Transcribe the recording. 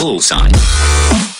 Bullseye.